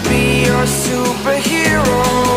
be your superhero.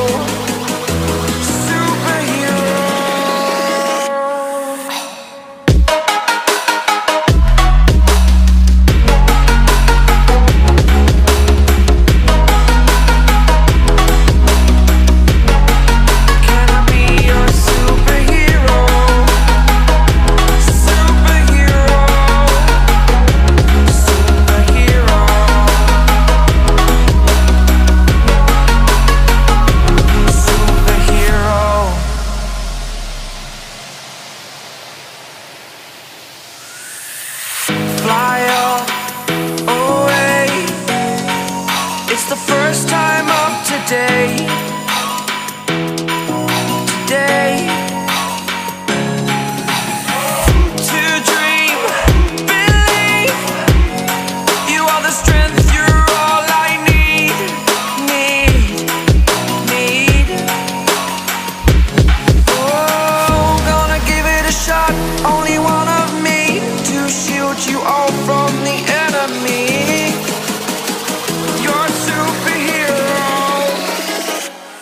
day.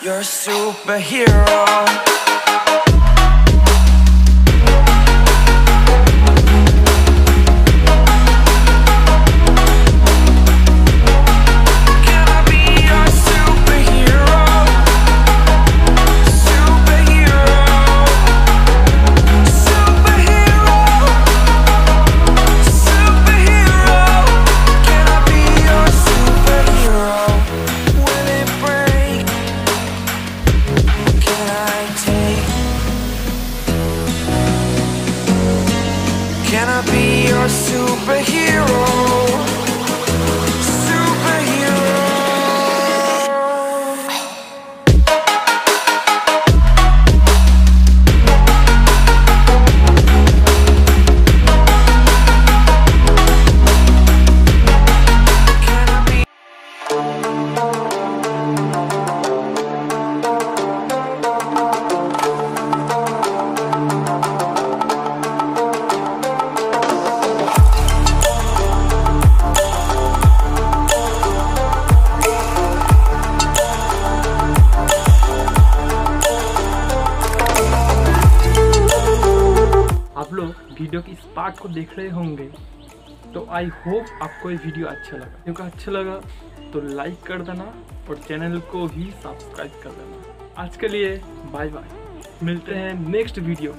You're a superhero. be your superhero. Video के इस part को देख रहे होंगे। तो आई होप आपको ये वीडियो अच्छा लगा। क्योंकि अच्छा लगा तो लाइक कर देना और चैनल को भी सब्सक्राइब कर देना। आज के लिए बाय बाय मिलते हैं नेक्स्ट वीडियो